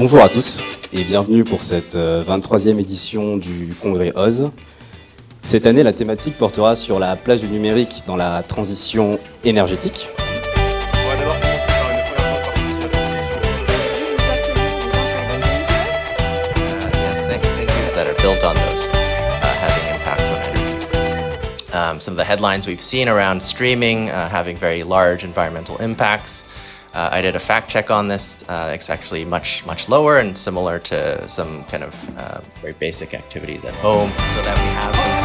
Bonjour à tous et bienvenue pour cette 23e édition du congrès OZ. Cette année, la thématique portera sur la place du numérique dans la transition énergétique. Um, some of the headlines we've seen around streaming uh, having very large environmental impacts. Uh, I did a fact check on this. Uh, it's actually much, much lower and similar to some kind of uh, very basic activities at home, so that we have some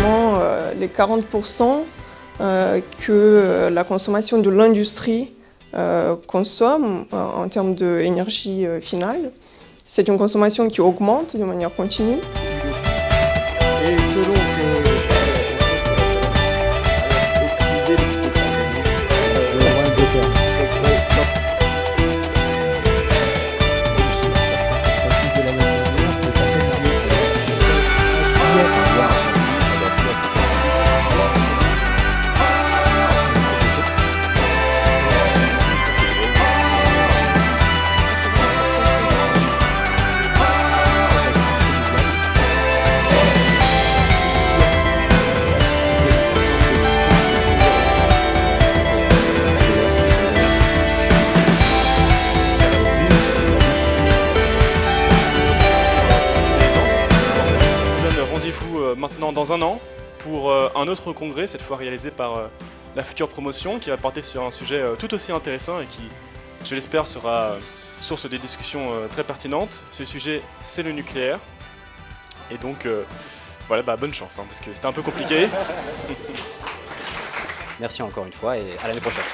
euh, les 40% euh, que euh, la consommation de l'industrie consomme en termes d'énergie finale. C'est une consommation qui augmente de manière continue. Maintenant dans un an pour euh, un autre congrès, cette fois réalisé par euh, la future promotion, qui va porter sur un sujet euh, tout aussi intéressant et qui, je l'espère, sera euh, source des discussions euh, très pertinentes. Ce sujet, c'est le nucléaire. Et donc, euh, voilà, bah, bonne chance, hein, parce que c'était un peu compliqué. Merci encore une fois et à l'année prochaine.